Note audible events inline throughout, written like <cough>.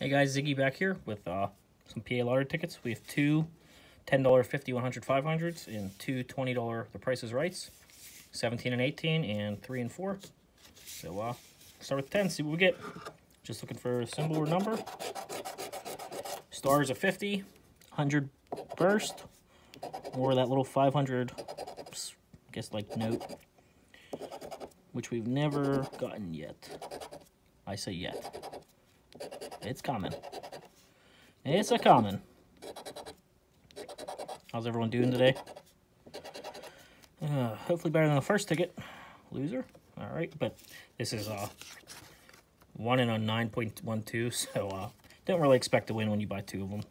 Hey guys, Ziggy back here with uh, some PA lottery tickets. We have two $10 50 100 500s and two $20 The Price is Rights, 17 and 18 and 3 and 4. So uh, start with 10, see what we get. Just looking for a symbol or number. Stars of 50, 100 burst, or that little 500, oops, I guess like note, which we've never gotten yet. I say yet. It's coming. It's a coming. How's everyone doing today? Uh, hopefully better than the first ticket. Loser. All right, but this is uh, 1 in a 9.12, <laughs> so uh, don't really expect to win when you buy two of them.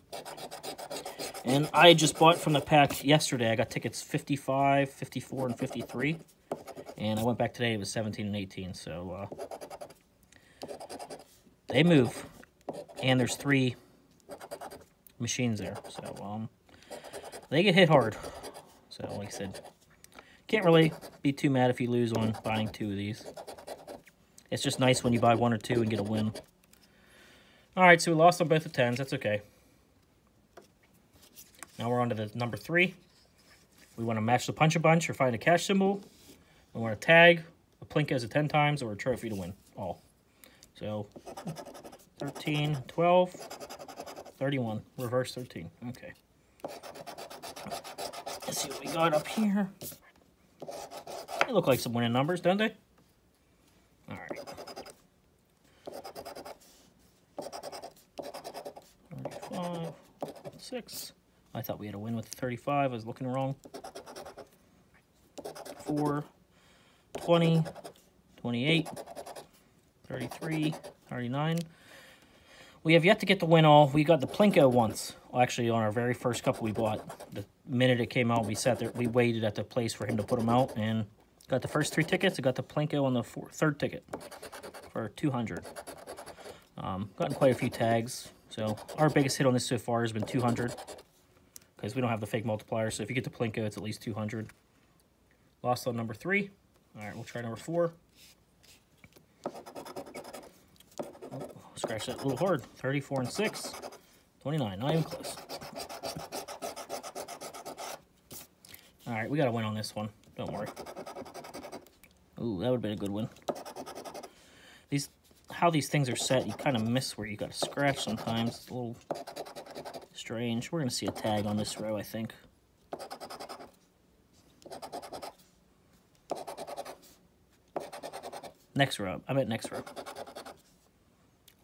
And I just bought from the pack yesterday. I got tickets 55, 54, and 53. And I went back today, it was 17 and 18, so uh, they move and there's three machines there. So um, they get hit hard. So like I said, can't really be too mad if you lose on buying two of these. It's just nice when you buy one or two and get a win. All right, so we lost on both the tens. That's okay. Now we're on to the number three. We want to match the punch a bunch or find a cash symbol. We want to tag a Plinko as a 10 times or a trophy to win all. So 13, 12, 31. Reverse 13. Okay. Let's see what we got up here. They look like some winning numbers, don't they? All right. 35, 6. I thought we had a win with 35. I was looking wrong. 4, 20, 28, 33, 39. We have yet to get the win all. We got the Plinko once. Actually, on our very first couple we bought. The minute it came out, we sat there. We waited at the place for him to put them out. And got the first three tickets. I got the Plinko on the four, third ticket for 200 um, Gotten quite a few tags. So our biggest hit on this so far has been 200 because we don't have the fake multiplier. So if you get the Plinko, it's at least 200. Lost on number three. All right, we'll try number four. Scratch that a little hard. 34 and 6. 29. Not even close. Alright, we got to win on this one. Don't worry. Ooh, that would have been a good win. These, how these things are set, you kind of miss where you got to scratch sometimes. It's a little strange. We're going to see a tag on this row, I think. Next row. I meant next row.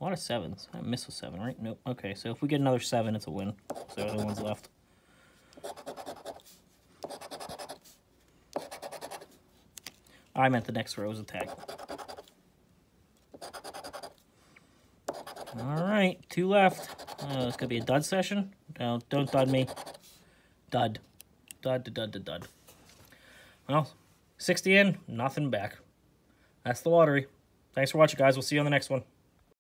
A lot of sevens. I missed a seven, right? Nope. Okay, so if we get another seven, it's a win. So the one's left. I meant the next row is a tag. All right, two left. Uh, it's gonna be a dud session. No, don't dud me. Dud. Dud, dud, dud, dud. Well, 60 in, nothing back. That's the lottery. Thanks for watching, guys. We'll see you on the next one.